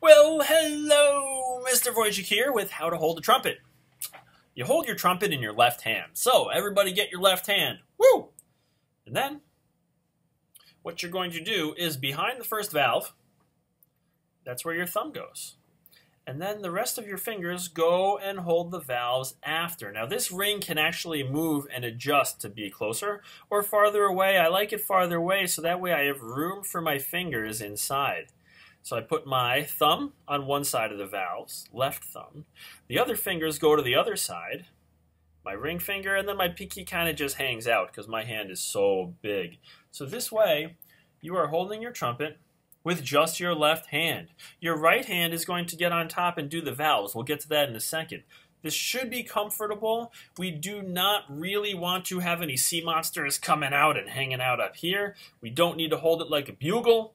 Well, hello, Mr. Wojcik here with how to hold a trumpet. You hold your trumpet in your left hand. So, everybody get your left hand. Woo! And then, what you're going to do is behind the first valve, that's where your thumb goes. And then the rest of your fingers go and hold the valves after. Now, this ring can actually move and adjust to be closer or farther away. I like it farther away so that way I have room for my fingers inside. So I put my thumb on one side of the valves, left thumb. The other fingers go to the other side, my ring finger, and then my pinky kind of just hangs out because my hand is so big. So this way, you are holding your trumpet with just your left hand. Your right hand is going to get on top and do the valves. We'll get to that in a second. This should be comfortable. We do not really want to have any sea monsters coming out and hanging out up here. We don't need to hold it like a bugle.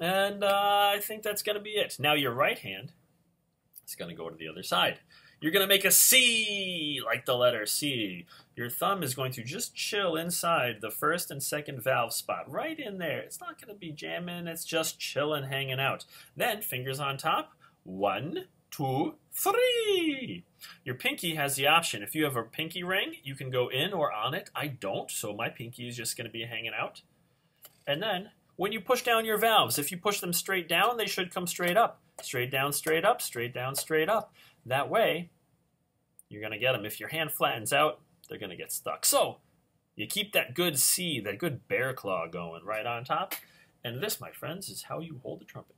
And uh, I think that's going to be it. Now your right hand is going to go to the other side. You're going to make a C, like the letter C. Your thumb is going to just chill inside the first and second valve spot, right in there. It's not going to be jamming, it's just chilling, hanging out. Then, fingers on top. One, two, three. Your pinky has the option. If you have a pinky ring, you can go in or on it. I don't, so my pinky is just going to be hanging out. And then when you push down your valves, if you push them straight down, they should come straight up. Straight down, straight up, straight down, straight up. That way, you're going to get them. If your hand flattens out, they're going to get stuck. So, you keep that good C, that good bear claw going right on top. And this, my friends, is how you hold a trumpet.